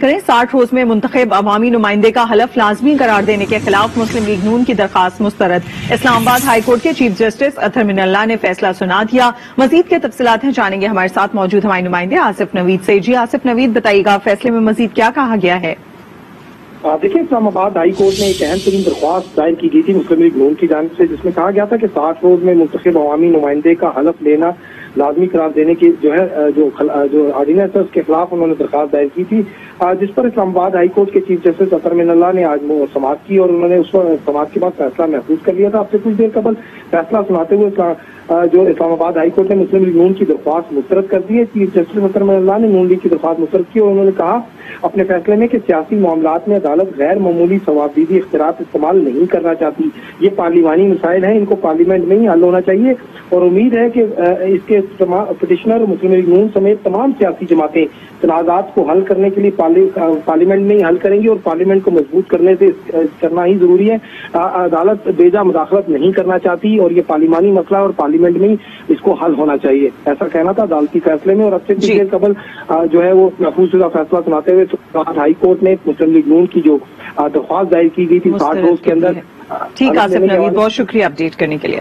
करें। साठ रोज में मुंतब अवामी नुमाइंदे का हलफ लाजमी करार देने के खिलाफ मुस्लिम लीग नून की दरखास्त मुस्तरद। इस्लामाबाद हाईकोर्ट के चीफ जस्टिस अथर मिनल्ला ने फैसला सुना दिया। मजीद के तफसलात हैं, जानेंगे हमारे साथ मौजूद हमारे नुमाइंदे आसिफ नवीद से। जी आसिफ नवीद, बताइएगा, फैसले में मजीद क्या कहा गया है? देखिए, इस्लामाबाद हाई कोर्ट ने एक अहम तरीन दरख्वास्त दायर की गई थी मुस्लिम लीग नून की जानब से, जिसमें कहा गया था कि साठ रोज में मुंतब अवामी नुमाइंदे का हलफ लेना लाजमी करार देने की जो है जो जो ऑर्डिनेंस है, उसके खिलाफ उन्होंने दरखास्त दायर की थी। जिस पर इस्लामाबाद हाईकोर्ट के चीफ जस्टिस अतर मिनल्ला ने आज समाप्त की और उन्होंने उस पर, समाप्त के बाद फैसला महफूज कर लिया था। आपसे कुछ देर कबल फैसला सुनाते हुए जो इस्लामाबाद हाईकोर्ट ने मुस्लिम लीग नून की दरख्वास्त मुस्तरद कर दी है। चीफ जस्टिस अतर मिनल्ला ने नून लीग की दरख्वास्त मुस्तरद की और उन्होंने कहा अपने फैसले में कि सियासी मामला में अदालत गैर मामूली सवाबदीदी इख्तरात इस्तेमाल नहीं करना चाहती। ये पार्लिमानी मसाइल हैं इनको पार्लियामेंट में ही हल होना चाहिए। और उम्मीद है कि इसके पटिशनर मुस्लिम लीग नून समेत तमाम सियासी जमातें तनाजात को हल करने के लिए पार्लियामेंट में ही हल करेंगी और पार्लियामेंट को मज़बूत करने से करना ही ज़रूरी है। अदालत बेजा मुदाखलत नहीं करना चाहती और ये पार्लिमानी मसला और पार्लियामेंट में ही इसको हल होना चाहिए। ऐसा कहना था अदालती फैसले में और अब से देर कबल जो है वो महफूज फैसला सुनाते हुए हाई कोर्ट ने मुस्लिम लीग नून की जो दरख्वास्त दायर की गई थी साठ रोज के अंदर ठीक आसिफ नवीद बहुत शुक्रिया अपडेट करने के लिए।